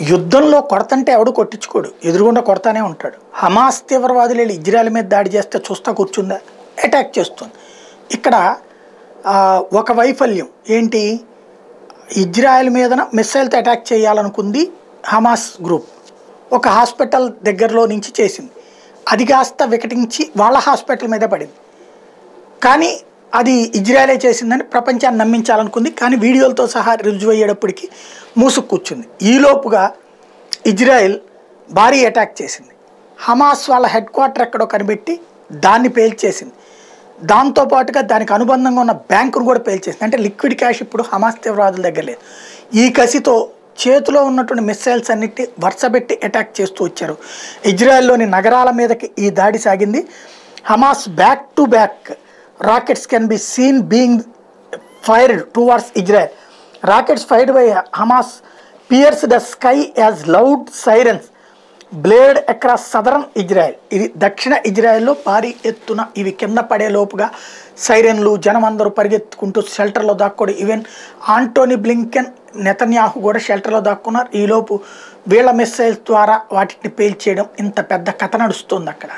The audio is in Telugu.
యుద్ధంలో కొడతంటే ఎవడు కొట్టించుకోడు. ఎదురుగుండా కొడతానే ఉంటాడు. హమాస్ తీవ్రవాదులు వెళ్ళి ఇజ్రాయల్ మీద దాడి చేస్తే చూస్తా కూర్చుందా? అటాక్ చేస్తుంది. ఇక్కడ ఒక వైఫల్యం. ఏంటి? ఇజ్రాయెల్ మీదన మిస్సైల్తో అటాక్ చేయాలనుకుంది హమాస్ గ్రూప్ ఒక హాస్పిటల్ దగ్గరలో నుంచి చేసింది. అది కాస్త వికటించి వాళ్ళ హాస్పిటల్ మీద పడింది. కానీ అది ఇజ్రాయలే చేసిందని ప్రపంచాన్ని నమ్మించాలనుకుంది. కానీ వీడియోలతో సహా రుజువు అయ్యేటప్పటికి మూసుకు కూర్చుంది. ఈలోపుగా ఇజ్రాయెల్ భారీ అటాక్ చేసింది. హమాస్ వాళ్ళ హెడ్ క్వార్టర్ ఎక్కడో కనిపెట్టి దాన్ని పేల్చేసింది. దాంతోపాటుగా దానికి అనుబంధంగా ఉన్న బ్యాంకును కూడా పేల్చేసింది. అంటే లిక్విడ్ క్యాష్ ఇప్పుడు హమాస్ తీవ్రవాదుల దగ్గర లేదు. ఈ కసితో చేతిలో ఉన్నటువంటి మిస్సైల్స్ అన్నిటి వరుసపెట్టి అటాక్ చేస్తూ వచ్చారు. ఇజ్రాయెల్లోని నగరాల మీదకి ఈ దాడి సాగింది. Hamas back to back rockets can be seen being fired towards Israel rockets fired by Hamas pierce the sky as loud sirens blared across southern Israel ఇది దక్షిణ ఇజ్రాయెల్లో భారీ ఎత్తున ఇవి కింద పడే లోపుగా సైరన్లు జనం అందరూ పరిగెత్తుకుంటూ షెల్టర్లో దాక్కోడు. ఈవెన్ ఆంటోనీ బ్లింకెన్ నెతన్యాహు కూడా షెల్టర్లో దాక్కున్నారు. ఈలోపు వీళ్ళ మిస్సైల్స్ ద్వారా వాటిని పేల్చేయడం ఇంత పెద్ద కథ నడుస్తుంది అక్కడ.